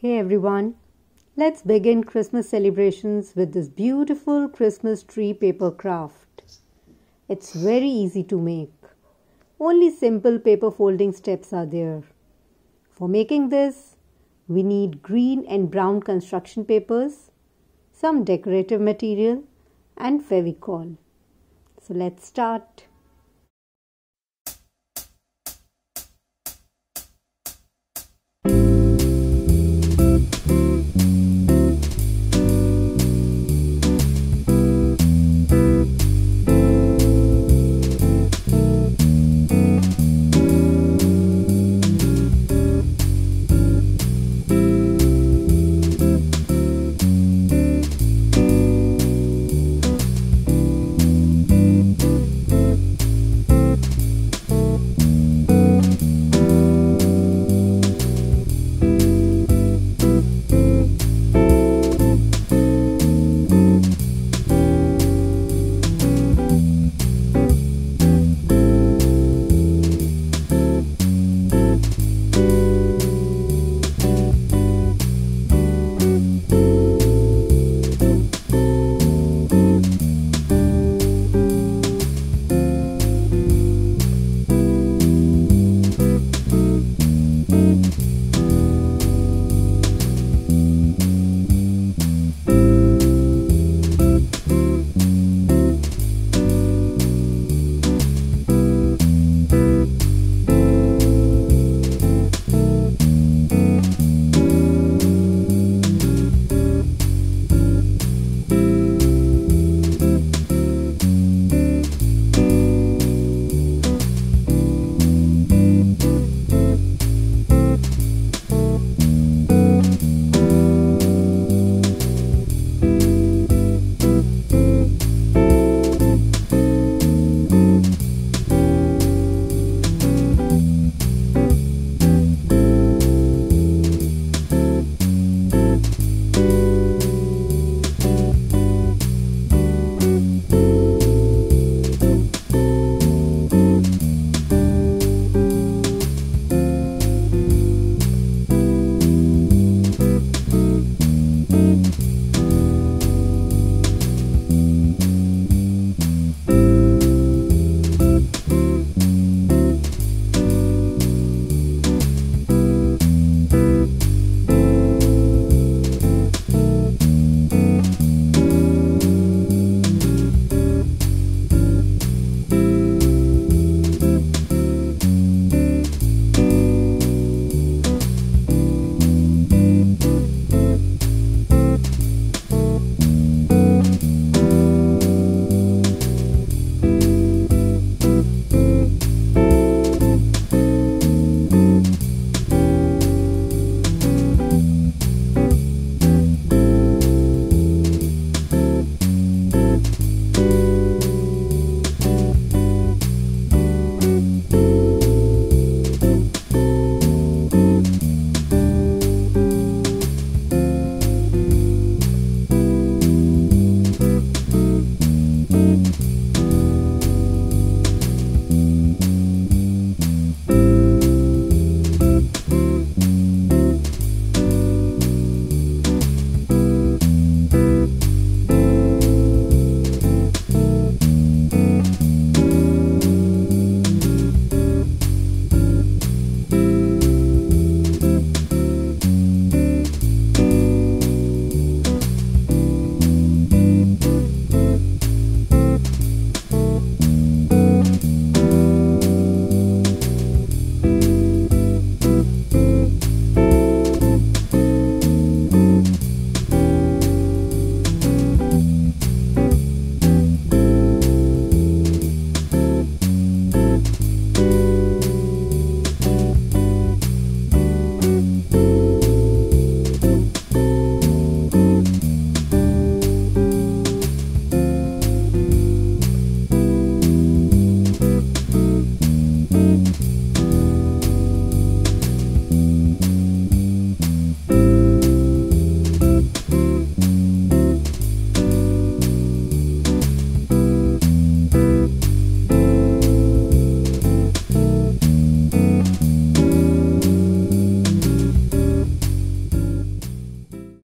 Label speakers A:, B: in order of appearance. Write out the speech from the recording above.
A: Hey everyone, let's begin Christmas celebrations with this beautiful Christmas tree paper craft. It's very easy to make. Only simple paper folding steps are there. For making this, we need green and brown construction papers, some decorative material and Fevicol. So let's start.